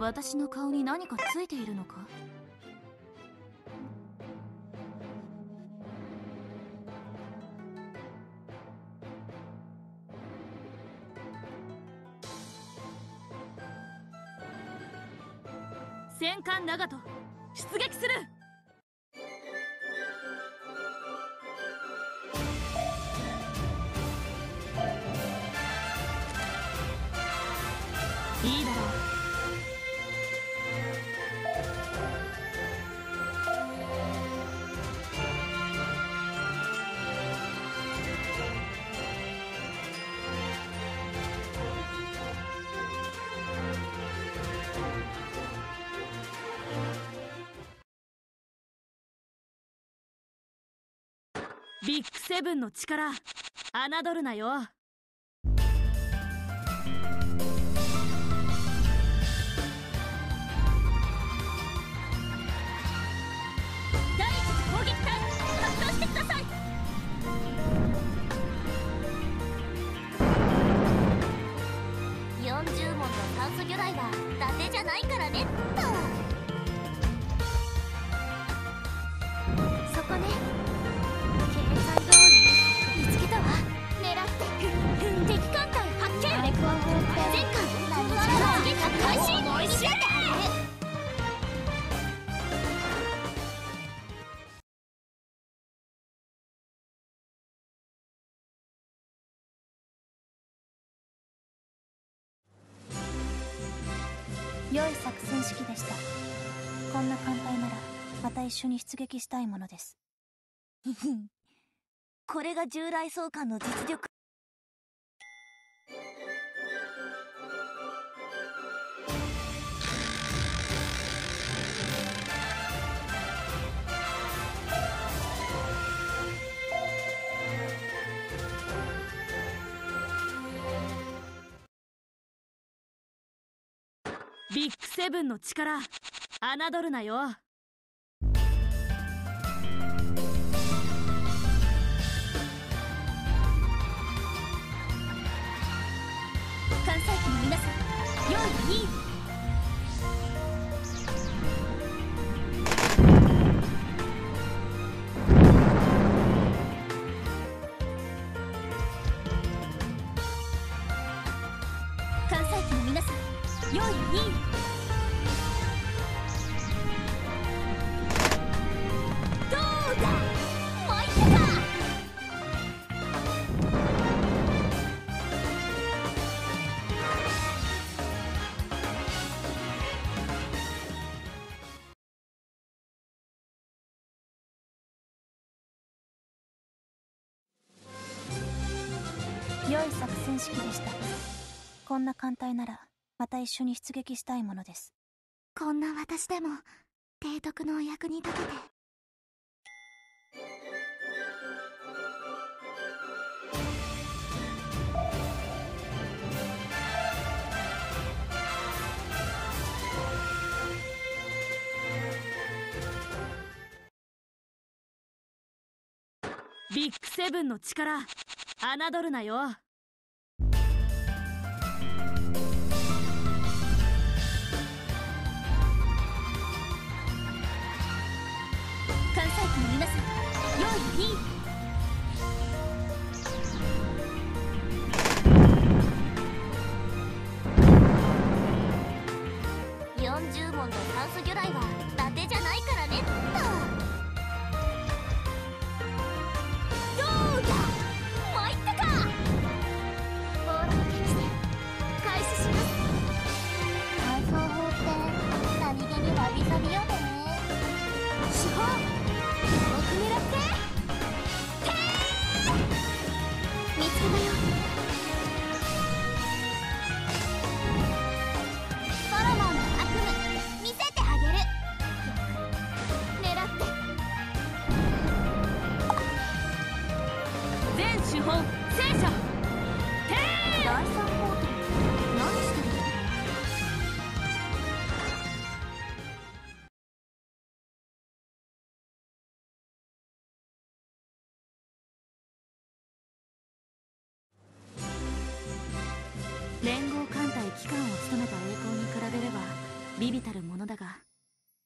私の顔に何かついているのか？戦艦長門出撃する！いいだろう。ビッグセブンの力侮るなよ。第一次攻撃隊発動してください。40問の酸素魚雷は伊達じゃないからねっと。良い作戦式でした。こんな艦隊ならまた一緒に出撃したいものです。これが従来総監の実力ビッグセブンの力侮るなよ。関西機の皆さん良いいい。関西機の皆さん良いいい。良い作戦式でした。こんな艦隊ならまた一緒に出撃したいものです。こんな私でも提督のお役に立てて。ビッグセブンの力侮るなよ。関西機の皆さん良いい。い40問の酸素魚雷は伊達じゃないから。ビビたるものだが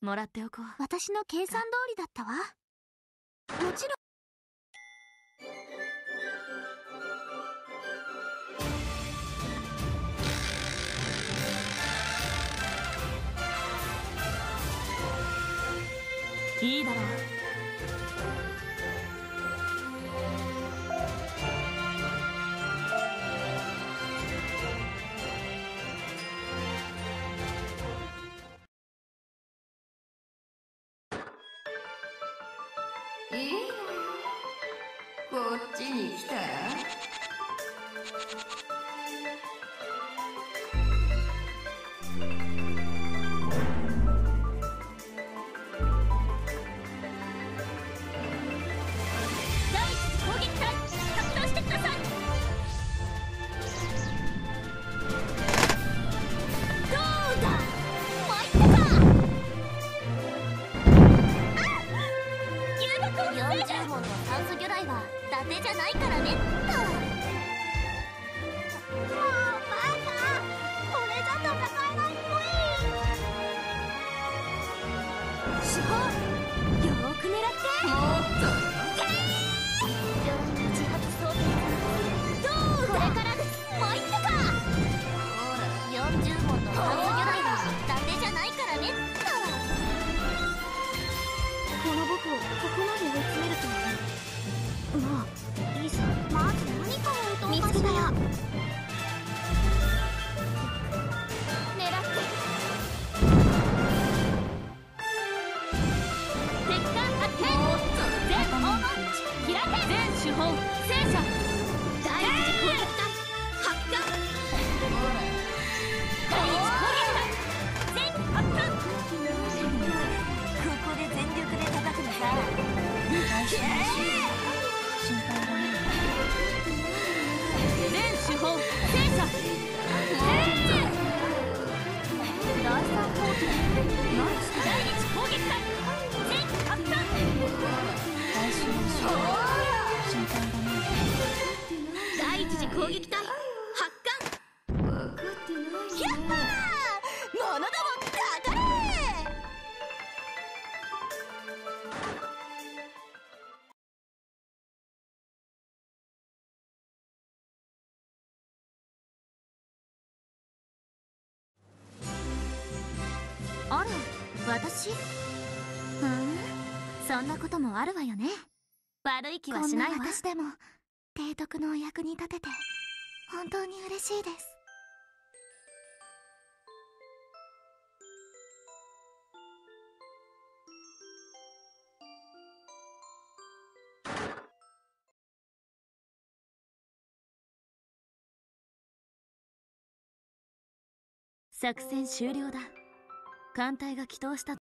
もらっておこう。私の計算通りだったわ。もちろん。いいだろういいのよこっちに来た？ら問の酸素魚雷は伊達じゃないからねっともうバカこれじゃ戦えないっぽい。手法よーく狙って Bye. 私？ふんそんなこともあるわよね。悪い気はしないわ。こんな私でも提督のお役に立てて本当に嬉しいです。作戦終了だ艦隊が祈祷した